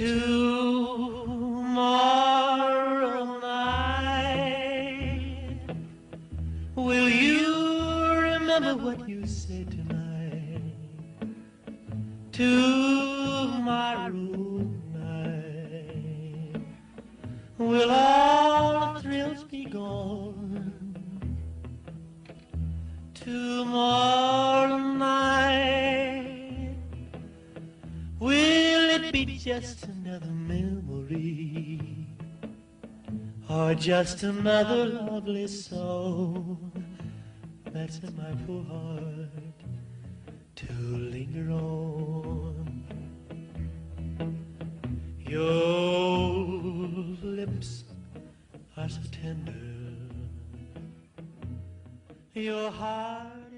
tomorrow night. Will you remember what you said tonight? Tomorrow night. Will all the thrills be gone? Tomorrow Be just another memory? Or just another lovely song that's in my poor heart to linger on? Your lips are so tender, your heart